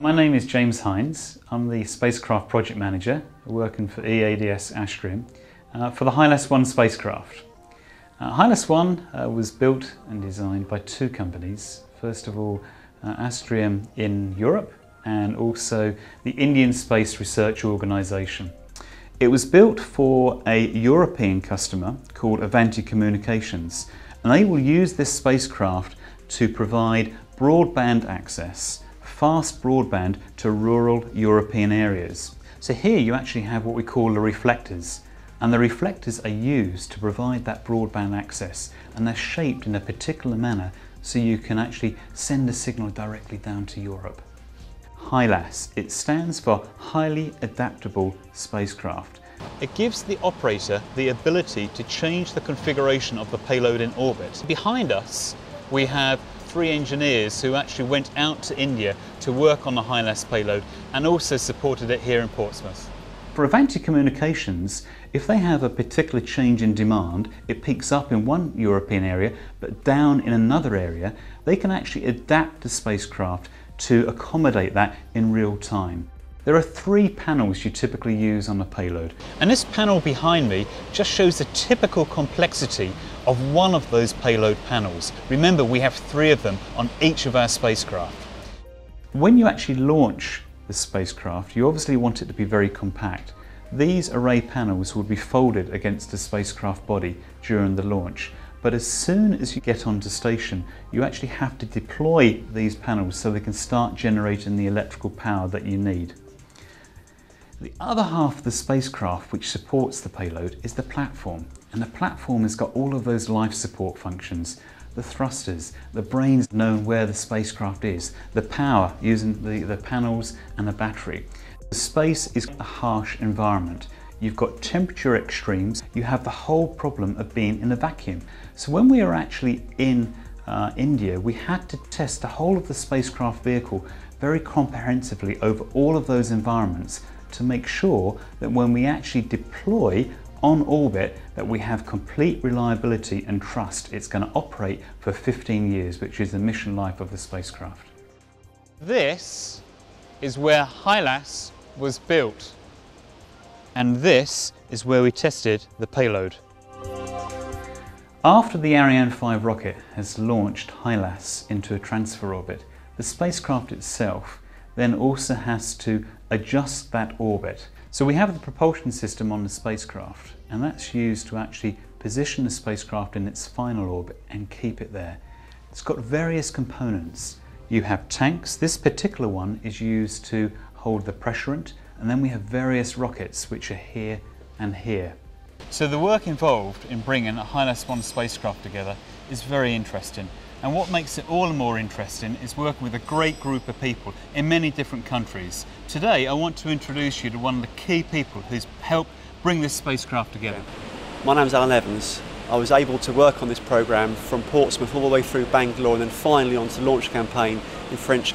My name is James Hines. I'm the spacecraft project manager working for EADS Astrium uh, for the HYLAS 1 spacecraft. Uh, HYLAS 1 uh, was built and designed by two companies. First of all, uh, Astrium in Europe and also the Indian Space Research Organisation. It was built for a European customer called Avanti Communications and they will use this spacecraft to provide broadband access fast broadband to rural European areas. So here you actually have what we call the reflectors and the reflectors are used to provide that broadband access and they're shaped in a particular manner so you can actually send a signal directly down to Europe. HYLAS, it stands for Highly Adaptable Spacecraft. It gives the operator the ability to change the configuration of the payload in orbit. Behind us we have three engineers who actually went out to India to work on the HYLAS payload and also supported it here in Portsmouth. For Avanti Communications, if they have a particular change in demand, it peaks up in one European area but down in another area, they can actually adapt the spacecraft to accommodate that in real time. There are three panels you typically use on a payload. And this panel behind me just shows the typical complexity of one of those payload panels. Remember, we have three of them on each of our spacecraft. When you actually launch the spacecraft, you obviously want it to be very compact. These array panels would be folded against the spacecraft body during the launch. But as soon as you get onto station, you actually have to deploy these panels so they can start generating the electrical power that you need. The other half of the spacecraft which supports the payload is the platform. And the platform has got all of those life support functions. The thrusters, the brains knowing where the spacecraft is, the power using the, the panels and the battery. The space is a harsh environment. You've got temperature extremes, you have the whole problem of being in a vacuum. So when we are actually in uh, India, we had to test the whole of the spacecraft vehicle very comprehensively over all of those environments to make sure that when we actually deploy on orbit that we have complete reliability and trust it's going to operate for 15 years which is the mission life of the spacecraft. This is where HYLAS was built and this is where we tested the payload. After the Ariane 5 rocket has launched HYLAS into a transfer orbit, the spacecraft itself then also has to adjust that orbit. So we have the propulsion system on the spacecraft and that's used to actually position the spacecraft in its final orbit and keep it there. It's got various components. You have tanks, this particular one is used to hold the pressurant and then we have various rockets which are here and here. So the work involved in bringing a HYLAS 1 spacecraft together is very interesting. And what makes it all the more interesting is working with a great group of people in many different countries. Today I want to introduce you to one of the key people who's helped bring this spacecraft together. My name is Alan Evans. I was able to work on this programme from Portsmouth all the way through Bangalore and then finally onto the launch campaign in French